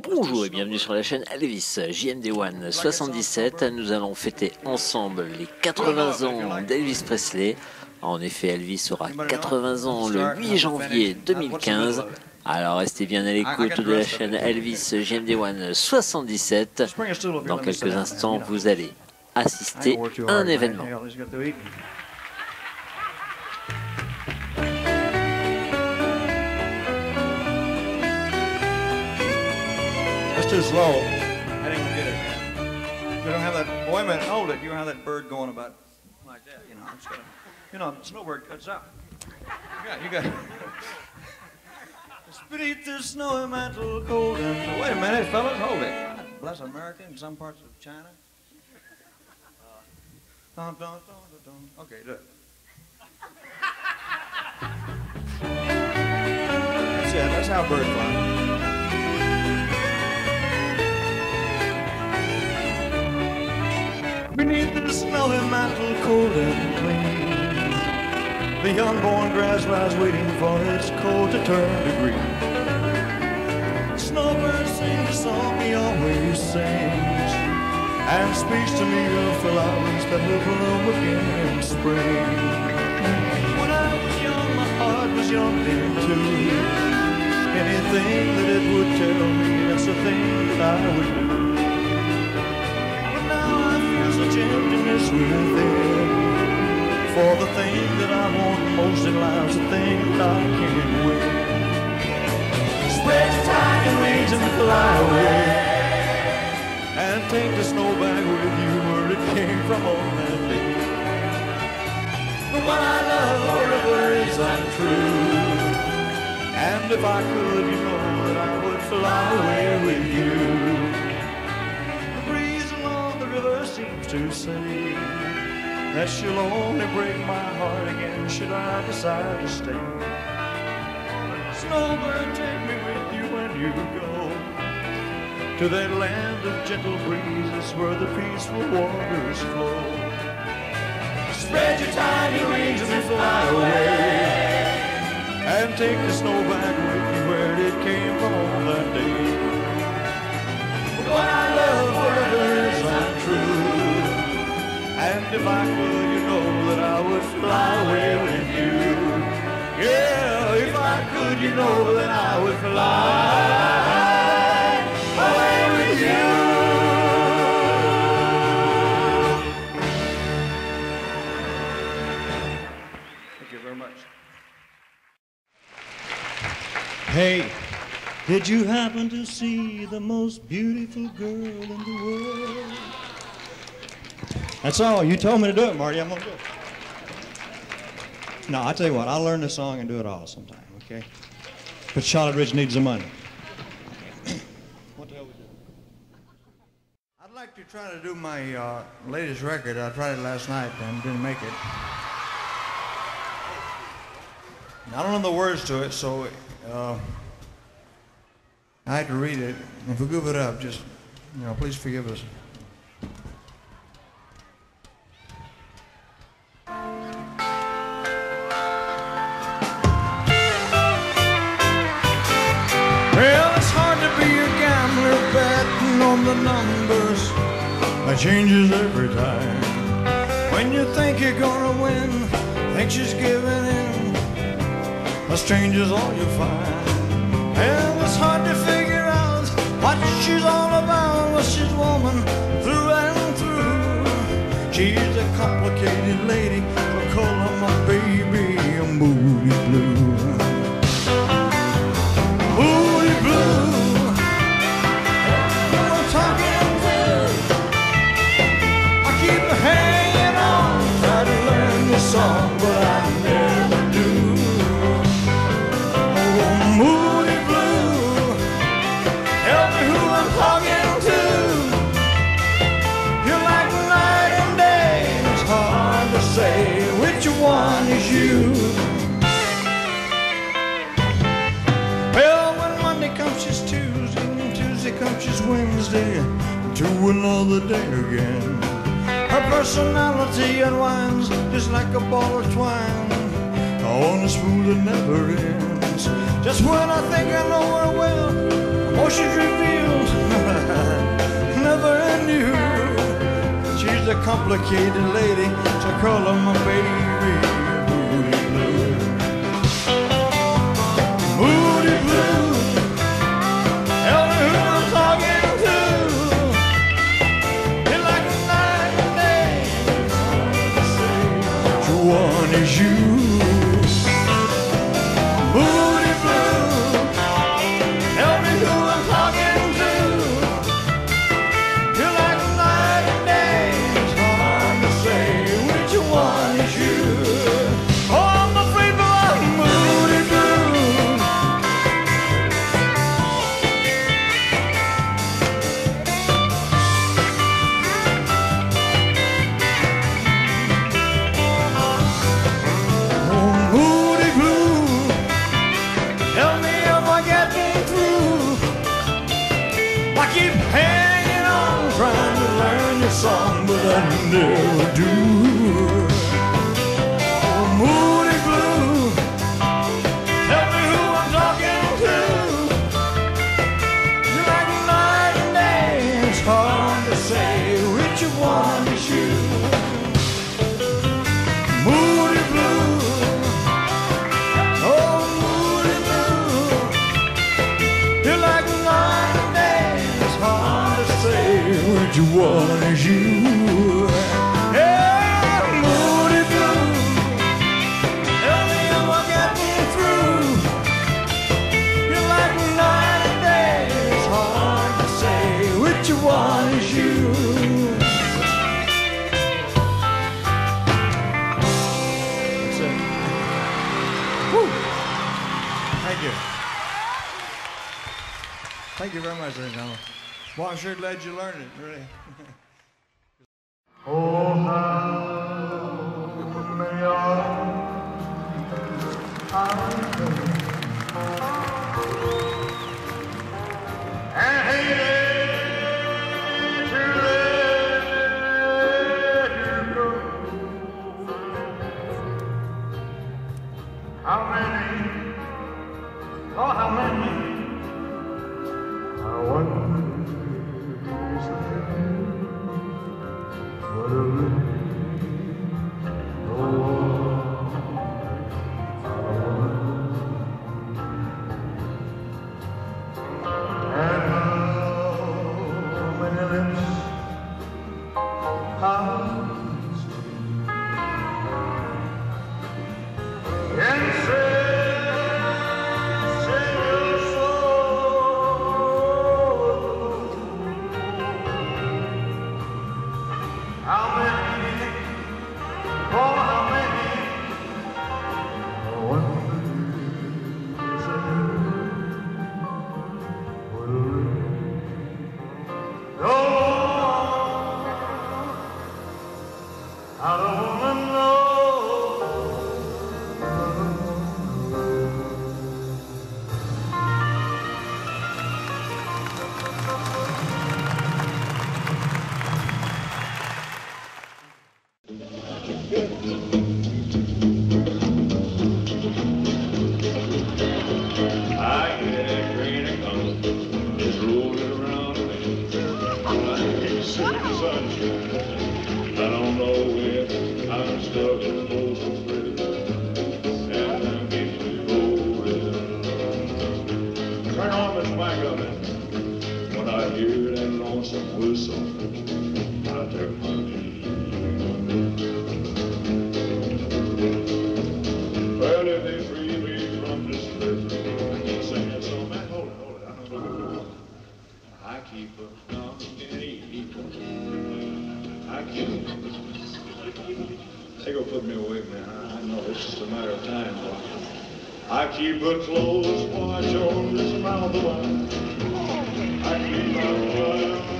Bonjour et bienvenue sur la chaîne Elvis JMD One 77. Nous allons fêter ensemble les 80 ans d'Elvis Presley. En effet, Elvis aura 80 ans le 8 janvier 2015. Alors restez bien à l'écoute de la chaîne Elvis JMD One 77. Dans quelques instants, vous allez assister à un événement. Too slow. I didn't get it. You don't have that. Wait a minute. Hold it. You don't have that bird going about like that. You know. It's got, you know, snowbird cuts out. Yeah, you got. Beneath the snowy mantle, cold and wait a minute, fellas, hold it. Bless America in some parts of China. Uh, dun, dun, dun. Okay, do it. That's it. That's how birds fly. The mantle, cold and clean, the unborn grass lies waiting for its coat to turn to green. Snowbirds sing the song he always sings, and speaks to me of flowers that will bloom again in spring. When I was young, my heart was young then too. Anything that it would tell me, that's the thing that I would do. Emptiness within. For the thing that I want most in life's the thing that I can't win. Spread your tiny wings and fly away. And take the snow back with you where it came from on that day. The one I love forever is untrue. And if I could, you know that I would fly away with you. Seems to say that she'll only break my heart again should I decide to stay. Snowbird, take me with you when you go to that land of gentle breezes where the peaceful waters flow. Spread your tiny wings and fly away. And take the snow back with you where it came from that day. What I love forever. And if I could, you know that I would fly away with you. Yeah, if I could, you know that I would fly away with you. Thank you very much. Hey, did you happen to see the most beautiful girl in the world? That's all. You told me to do it, Marty. I'm going to do it. No, I tell you what, I'll learn the song and do it all sometime, okay? But Charlie Rich needs the money. what the hell we do? I'd like to try to do my uh, latest record. I tried it last night and didn't make it. I don't know the words to it, so uh, I had to read it. If we give it up, just, you know, please forgive us. Changes every time. When you think you're gonna win, think she's giving in. A stranger's all you find. And it's hard to figure out what she's all about. Well, she's woman through and through. She's a complicated lady. Call her my baby, a moody blue. Wednesday to another day again. Her personality unwinds just like a ball of twine on a spool that never ends. Just when I think I know her well, emotions revealed, never knew. She's a complicated lady to call her my baby. sing a song, but I never do. Thank you very much, Reginald. Well, I'm sure glad you learned it, really. oh, how may I, I sunshine. I don't know where I'm stuck in the and I'm. Turn on the of it. When I hear that lonesome whistle, I turn my head. just a matter of time, boy. I keep a close watch on this mouth of mine. I keep my eye